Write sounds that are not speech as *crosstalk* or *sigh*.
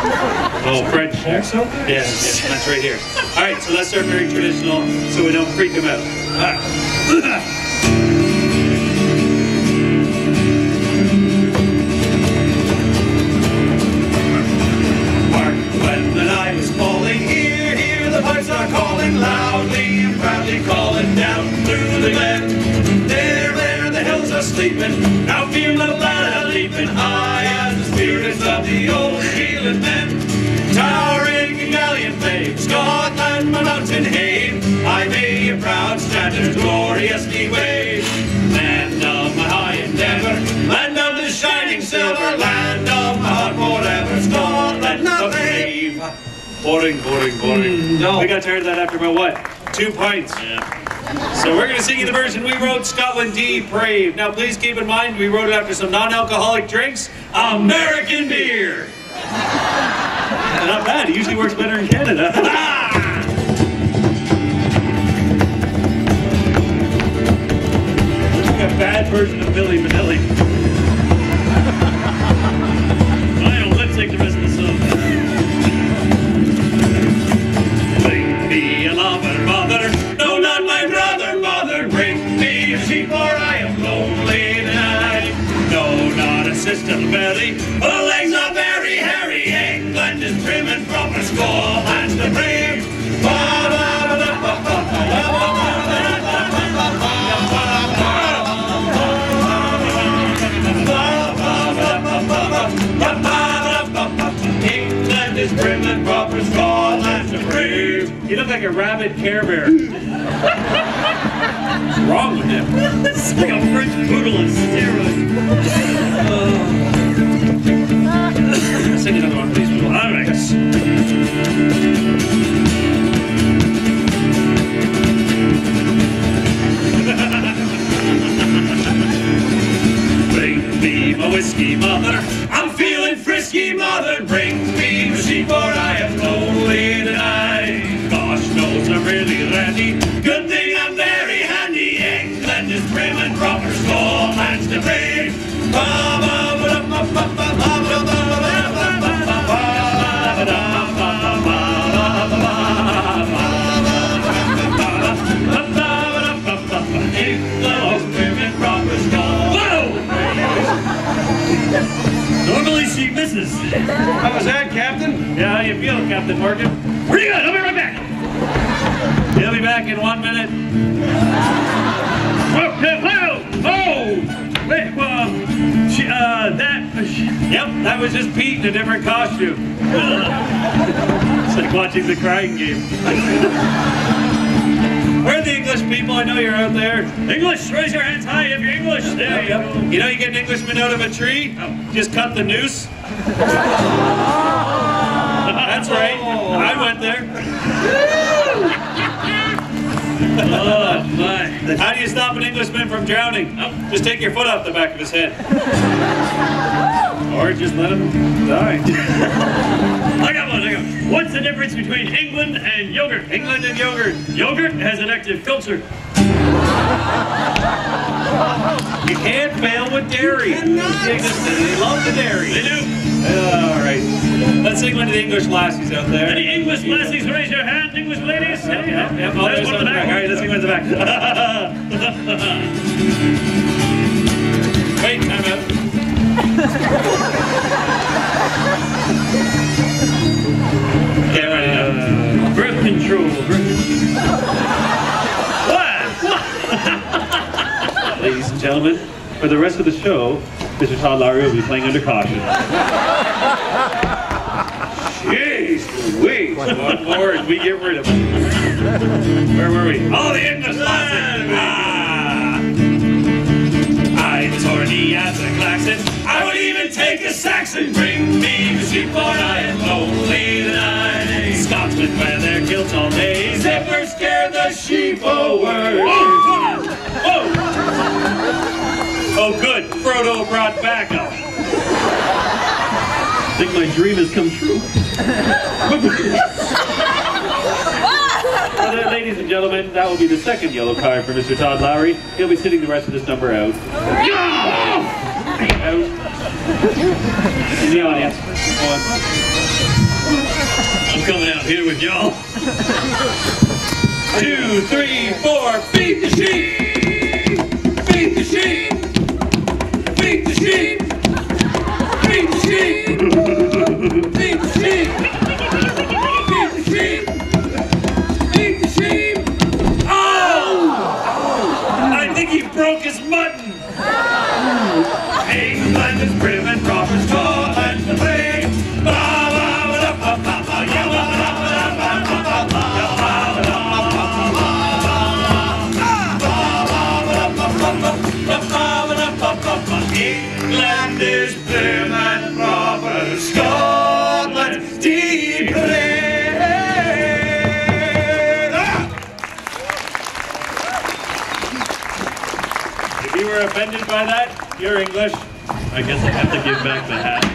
*laughs* Oh, French. Folks out there? Yeah, yeah, that's right here. All right, so let's start very traditional so we don't freak them out. Ah. Mark, when the night is falling, here, here the pipes are calling loudly and proudly, calling down through the glen. There, there, the hills are sleeping. Now feel the blood leaping high as the spirits of the old Highland men. Towering galleon fame, Scotland, my mountain haven. I may a proud standard gloriously wave. Land of my high endeavor, land of the shining silver, land of my heart forever, Scotland the brave. Boring, boring, boring. Mm, no. We got tired of that after about what? Two pints. So we're going to sing you the version we wrote, Scotland Depraved. Now please keep in mind, we wrote it after some non-alcoholic drinks, American beer. *laughs* Not bad, it usually works better in Canada. *laughs* Bad version of Billy Vanilli. England is and proper, Scotland's the brave. You look like a rabid Care Bear. What's wrong with him? It's like a French poodle on steroids. Sing another one, please. Whiskey, mother. I'm feeling frisky, mother. Bring me my sheep, for I am lonely tonight. Gosh knows I'm really randy. Good thing I'm very handy. England is prim and proper. Scotland's the brave. You feel, Captain Morgan? You going? I'll be right back. He'll be back in one minute. Oh, hello. Oh, wait, well, she, uh, that, uh, she, Yep, that was just Pete in a different costume. *laughs* it's like watching the crying game. Where are the English people? I know you're out there. English, raise your hands high if you're English. There you go. You know you get an Englishman out of a tree? Just cut the noose. That's right. I went there. Oh, my. How do you stop an Englishman from drowning? Just take your foot off the back of his head. Or just let him die. I got one, I got one. What's the difference between England and yogurt? England and yogurt. Yogurt has an active culture. You can't fail with dairy. They, just, they love the dairy. They do. All right. One to the English lassies out there. Any English lassies raise your hand, English ladies? Hey, Yep, yep. Oh, There's there's one in the back. All right, let's sing one at the back. *laughs* Wait, time out. Get ready now. Birth control. Birth What? *laughs* Ladies and gentlemen, for the rest of the show, Mr. Todd Lowry will be playing under caution. Louise. One more and we get rid of him. Where were we? Oh, the English lesson. Ah. I tourney as a Claxon. I would even take a Saxon. Bring me the sheep, for I am lonely tonight. Scotsmen wear their kilts all day. Zipper scare the sheep away. Oh, oh. Oh, good. Frodo brought backup. I think my dream has come true. *laughs* Well, then, ladies and gentlemen, that will be the second yellow card for Mr. Todd Lowry. He'll be sitting the rest of this number out. Out. In the audience. I'm coming out here with y'all. Two, three, four. Feed the sheep. Feed the sheep. Feed the sheep. Feed the sheep. England is prim and proper, depraved. Ah! If you were offended by that, you're English. I guess I have to give back the hat.